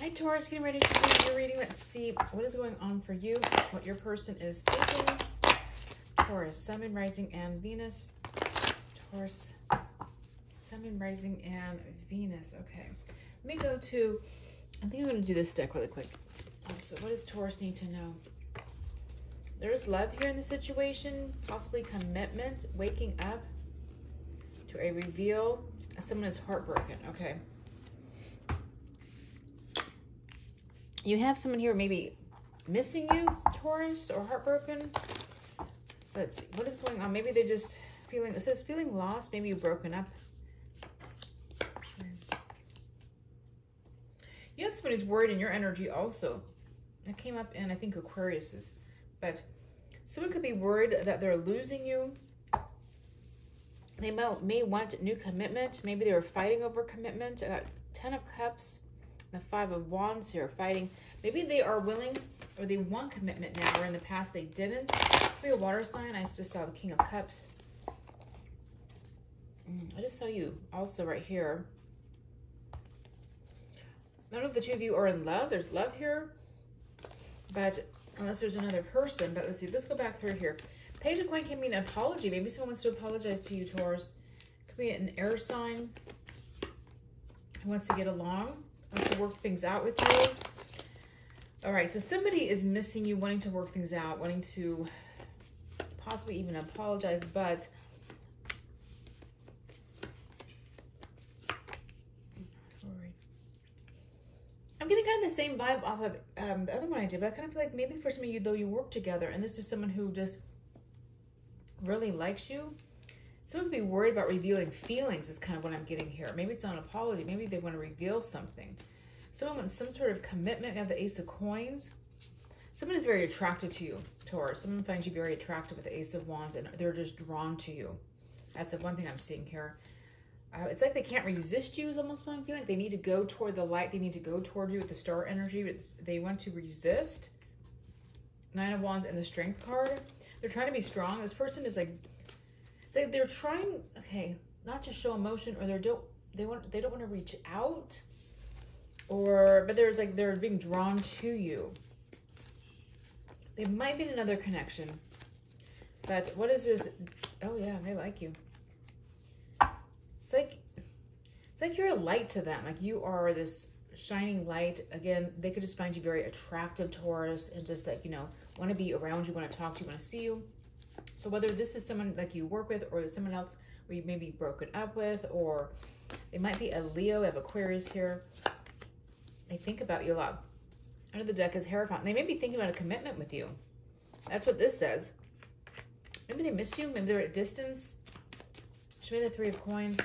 Hi, Taurus, getting ready to do your reading. Let's see what is going on for you, what your person is thinking. Taurus, Sun, Moon, Rising, and Venus. Taurus, Sun, Moon, Rising, and Venus. Okay, let me go to, I think I'm going to do this deck really quick. So what does Taurus need to know? There's love here in the situation, possibly commitment, waking up to a reveal. Someone is heartbroken, okay. You have someone here maybe missing you, Taurus, or heartbroken. Let's see, what is going on? Maybe they're just feeling, it says feeling lost. Maybe you've broken up. You have someone who's worried in your energy also. It came up in, I think, Aquarius's. But someone could be worried that they're losing you. They may, may want new commitment. Maybe they were fighting over commitment. I got Ten of Cups the Five of Wands here, fighting. Maybe they are willing or they want commitment now, or in the past they didn't. Maybe a water sign. I just saw the King of Cups. Mm, I just saw you also right here. None of the two of you are in love. There's love here. But unless there's another person. But let's see. Let's go back through here. Page of Coin can mean an apology. Maybe someone wants to apologize to you, Taurus. Could be an air sign who wants to get along to work things out with you. All right, so somebody is missing you, wanting to work things out, wanting to possibly even apologize, but I'm getting kind of the same vibe off of um, the other one I did, but I kind of feel like maybe for some of you, though, you work together, and this is someone who just really likes you, Someone could be worried about revealing feelings is kind of what I'm getting here. Maybe it's not an apology. Maybe they want to reveal something. Someone wants some sort of commitment. Have the Ace of Coins. Someone is very attracted to you, Taurus. Someone finds you very attractive with the Ace of Wands, and they're just drawn to you. That's the one thing I'm seeing here. Uh, it's like they can't resist you is almost what I'm feeling. They need to go toward the light. They need to go toward you with the star energy. It's, they want to resist. Nine of Wands and the Strength card. They're trying to be strong. This person is like it's like they're trying, okay, not to show emotion or they don't they want they don't want to reach out or but there's like they're being drawn to you. They might be another connection. But what is this? Oh yeah, they like you. It's like it's like you're a light to them. Like you are this shining light. Again, they could just find you very attractive, Taurus, and just like, you know, want to be around you, want to talk to you, want to see you. So whether this is someone like you work with or someone else where you may be broken up with, or it might be a Leo, I have Aquarius here. They think about you a lot. Under the deck is Hierophant. They may be thinking about a commitment with you. That's what this says. Maybe they miss you. Maybe they're at distance. Show me the Three of Coins.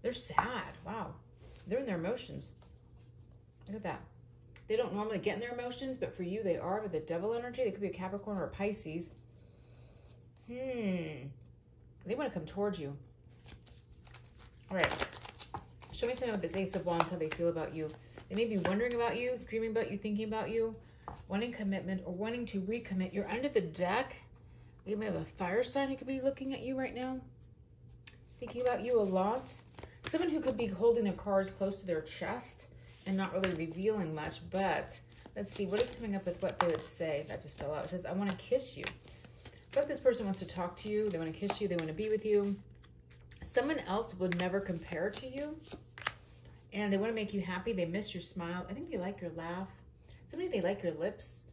They're sad. Wow. They're in their emotions. Look at that. They don't normally get in their emotions, but for you, they are with the devil energy. They could be a Capricorn or a Pisces. Hmm. They want to come towards you. All right. Show me something with this Ace of Wands, how they feel about you. They may be wondering about you, dreaming about you, thinking about you, wanting commitment, or wanting to recommit. You're under the deck. You may have a fire sign who could be looking at you right now. Thinking about you a lot. Someone who could be holding their cards close to their chest and not really revealing much. But let's see, what is coming up with what they would say? That just fell out. It says, I want to kiss you. But this person wants to talk to you. They want to kiss you. They want to be with you. Someone else would never compare to you. And they want to make you happy. They miss your smile. I think they like your laugh. Somebody, they like your lips.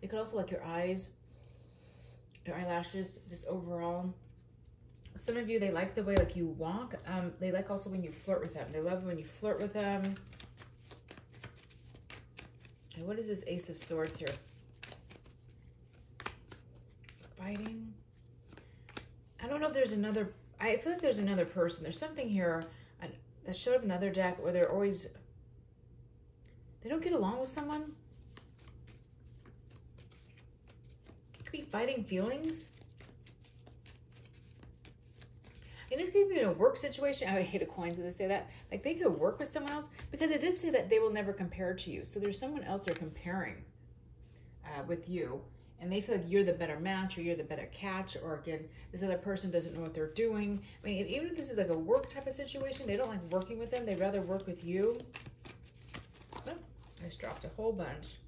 They could also like your eyes, your eyelashes, just overall. Some of you, they like the way like you walk. Um, they like also when you flirt with them. They love when you flirt with them. And what is this Ace of Swords here? fighting. I don't know if there's another, I feel like there's another person. There's something here that showed up in the other deck where they're always, they don't get along with someone. Could be fighting feelings. And this could be in a work situation. I hate a coins that they say that. Like they could work with someone else because it did say that they will never compare to you. So there's someone else they're comparing uh, with you and they feel like you're the better match or you're the better catch or again this other person doesn't know what they're doing i mean even if this is like a work type of situation they don't like working with them they'd rather work with you oh, I just dropped a whole bunch.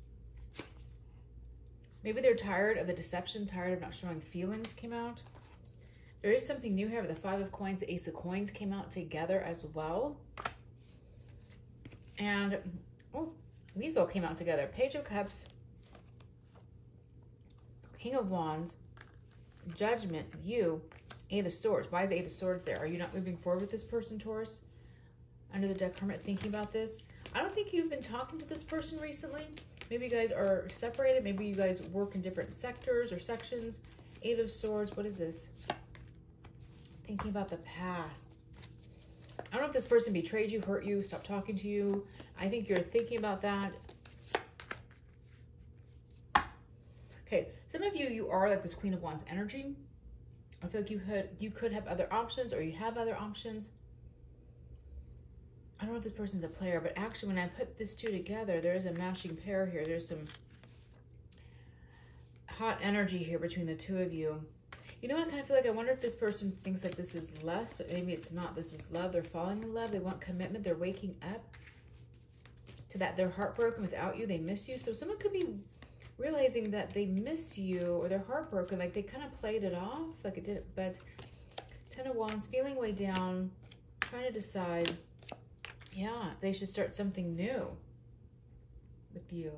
Maybe they're tired of the deception, tired of not showing feelings came out. There is something new here. With the Five of Coins, the Ace of Coins came out together as well. And, oh, Weasel came out together. Page of Cups, King of Wands, Judgment, you, Eight of Swords. Why the Eight of Swords there? Are you not moving forward with this person, Taurus? Under the deck, Hermit, thinking about this? I don't think you've been talking to this person recently. Maybe you guys are separated. Maybe you guys work in different sectors or sections. Eight of Swords. What is this? Thinking about the past. I don't know if this person betrayed you, hurt you, stopped talking to you. I think you're thinking about that. Okay, some of you, are like this Queen of Wands energy. I feel like you could you could have other options or you have other options. I don't know if this person's a player, but actually when I put this two together, there's a matching pair here. There's some hot energy here between the two of you. You know what? I kind of feel like I wonder if this person thinks like this is less, but maybe it's not. This is love. They're falling in love. They want commitment. They're waking up to that. They're heartbroken without you. They miss you. So someone could be realizing that they miss you or they're heartbroken. Like they kind of played it off like it didn't, But Ten of Wands, feeling way down, trying to decide, yeah, they should start something new with you.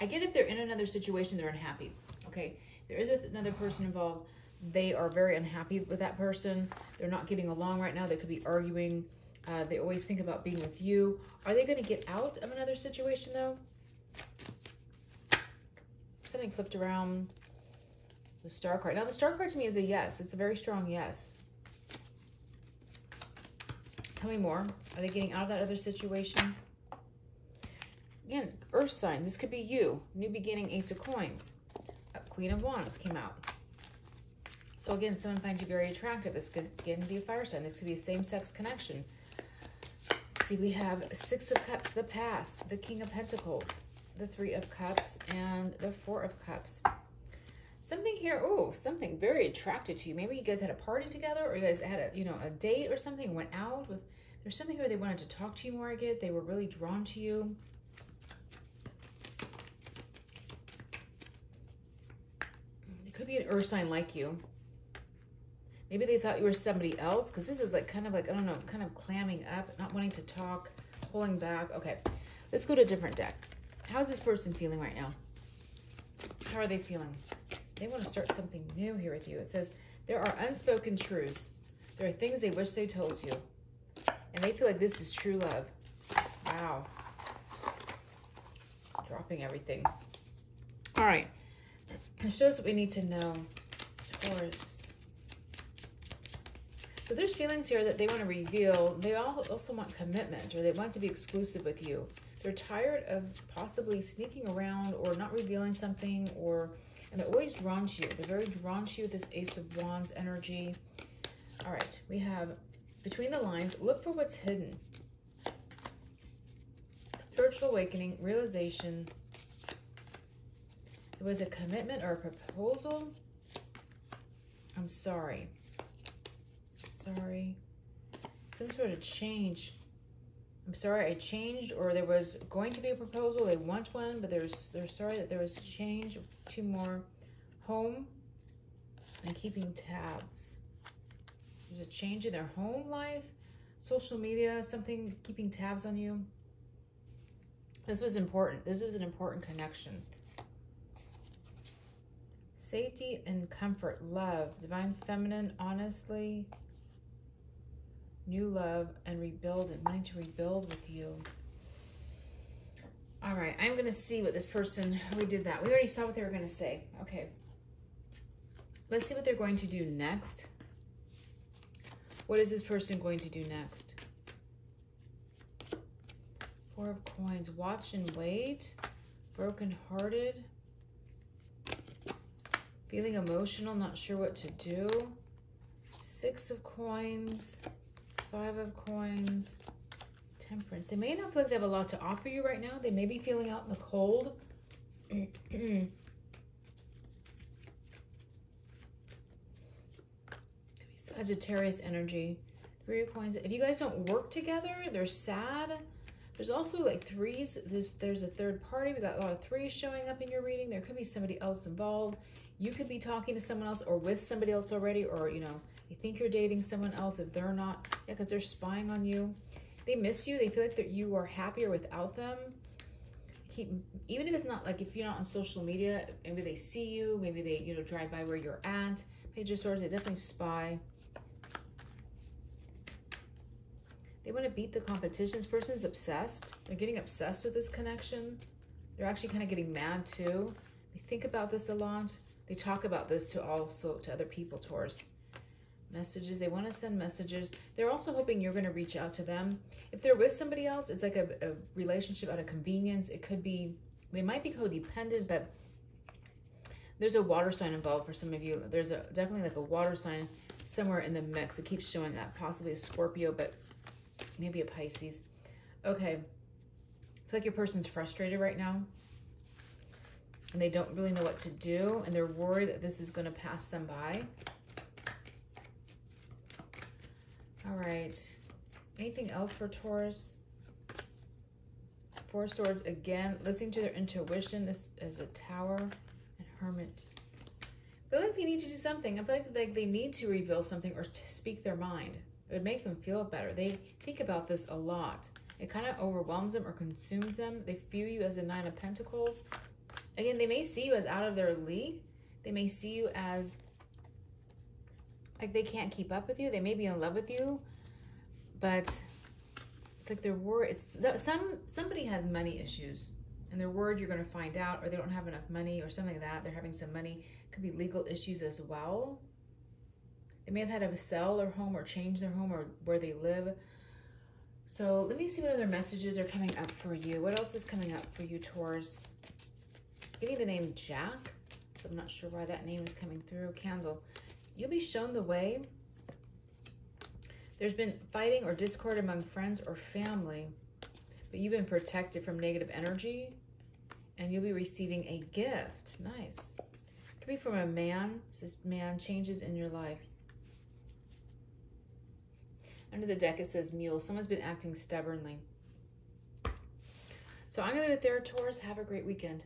I get if they're in another situation, they're unhappy. Okay, there is another person involved. They are very unhappy with that person. They're not getting along right now. They could be arguing. Uh, they always think about being with you. Are they going to get out of another situation, though? Something flipped around the star card. Now, the star card to me is a yes. It's a very strong yes. Tell me more. Are they getting out of that other situation? Again, earth sign. This could be you. New beginning, ace of coins. Uh, queen of Wands came out. So again, someone finds you very attractive. This could again be a fire sign. This could be a same-sex connection. See, we have Six of Cups, the past, the King of Pentacles, the Three of Cups, and the Four of Cups. Something here, oh, something very attracted to you. Maybe you guys had a party together or you guys had a, you know, a date or something, went out with, there's something here they wanted to talk to you more, I get. They were really drawn to you. It could be an earth sign like you. Maybe they thought you were somebody else because this is like kind of like, I don't know, kind of clamming up, not wanting to talk, pulling back. Okay, let's go to a different deck. How's this person feeling right now? How are they feeling? They want to start something new here with you. It says, there are unspoken truths. There are things they wish they told you. And they feel like this is true love. Wow. Dropping everything. All right. It shows what we need to know. Taurus. So there's feelings here that they want to reveal. They all also want commitment or they want to be exclusive with you. They're tired of possibly sneaking around or not revealing something or, and they're always drawn to you. They're very drawn to you, this Ace of Wands energy. All right, we have between the lines, look for what's hidden. Spiritual awakening, realization, it was a commitment or a proposal. I'm sorry. Sorry. Some sort of change. I'm sorry I changed or there was going to be a proposal. They want one, but there's they're sorry that there was a change. Two more. Home and keeping tabs. There's a change in their home life, social media, something keeping tabs on you. This was important. This was an important connection. Safety and comfort, love, divine feminine, honestly, new love, and rebuild and wanting to rebuild with you. All right, I'm going to see what this person, we did that. We already saw what they were going to say. Okay. Let's see what they're going to do next. What is this person going to do next? Four of coins. Watch and wait. Broken hearted. Feeling emotional, not sure what to do. Six of coins, five of coins, temperance. They may not feel like they have a lot to offer you right now. They may be feeling out in the cold. Sagittarius energy. Three of coins. If you guys don't work together, they're sad. There's also like threes. There's, there's a third party. We got a lot of threes showing up in your reading. There could be somebody else involved. You could be talking to someone else or with somebody else already, or, you know, you think you're dating someone else if they're not. Yeah, because they're spying on you. They miss you. They feel like that you are happier without them. Keep, even if it's not like if you're not on social media, maybe they see you, maybe they, you know, drive by where you're at. Page of Swords, they definitely spy. They want to beat the competition. This person's obsessed. They're getting obsessed with this connection. They're actually kind of getting mad too. They think about this a lot. They talk about this to also to other people, Taurus. Messages. They want to send messages. They're also hoping you're going to reach out to them. If they're with somebody else, it's like a, a relationship out of convenience. It could be, they might be codependent, but there's a water sign involved for some of you. There's a definitely like a water sign somewhere in the mix. It keeps showing up, possibly a Scorpio, but maybe a Pisces. Okay. I feel like your person's frustrated right now. And they don't really know what to do. And they're worried that this is going to pass them by. All right. Anything else for Taurus? Four Swords, again, listening to their intuition. This is a Tower and Hermit. I feel like they need to do something. I feel like, they need to reveal something or speak their mind. It would make them feel better. They think about this a lot. It kind of overwhelms them or consumes them. They view you as a Nine of Pentacles. Again, they may see you as out of their league. They may see you as like they can't keep up with you. They may be in love with you, but like they're worried. It's some somebody has money issues, and they're worried you're going to find out, or they don't have enough money, or something like that. They're having some money. Could be legal issues as well. They may have had to sell their home or change their home or where they live. So let me see what other messages are coming up for you. What else is coming up for you, Taurus? Getting the name Jack. So I'm not sure why that name is coming through. Candle. You'll be shown the way. There's been fighting or discord among friends or family, but you've been protected from negative energy and you'll be receiving a gift. Nice. Could be from a man. This man changes in your life. Under the deck, it says mule. Someone's been acting stubbornly. So I'm going to leave it there, Taurus. Have a great weekend.